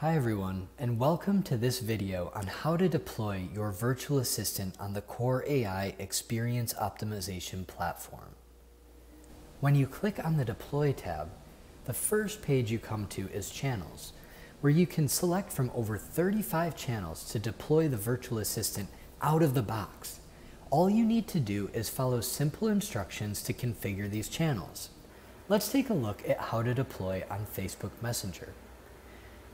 Hi everyone, and welcome to this video on how to deploy your virtual assistant on the Kore.ai Experience Optimization platform. When you click on the Deploy tab, the first page you come to is Channels, where you can select from over 35 channels to deploy the virtual assistant out of the box. All you need to do is follow simple instructions to configure these channels. Let's take a look at how to deploy on Facebook Messenger.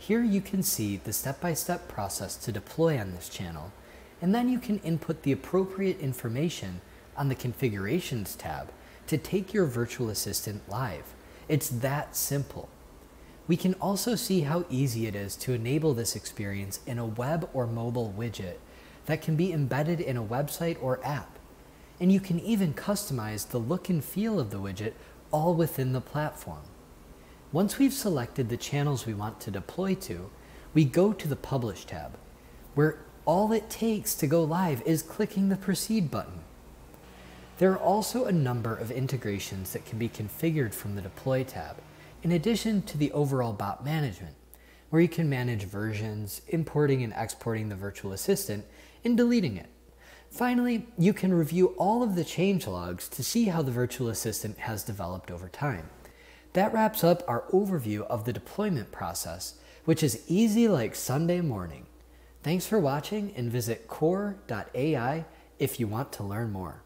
Here you can see the step-by-step -step process to deploy on this channel, and then you can input the appropriate information on the Configurations tab to take your virtual assistant live. It's that simple. We can also see how easy it is to enable this experience in a web or mobile widget that can be embedded in a website or app. And you can even customize the look and feel of the widget all within the platform. Once we've selected the channels we want to deploy to, we go to the Publish tab, where all it takes to go live is clicking the Proceed button. There are also a number of integrations that can be configured from the Deploy tab, in addition to the overall bot management, where you can manage versions, importing and exporting the virtual assistant, and deleting it. Finally, you can review all of the change logs to see how the virtual assistant has developed over time. That wraps up our overview of the deployment process, which is easy like Sunday morning. Thanks for watching and visit kore.ai if you want to learn more.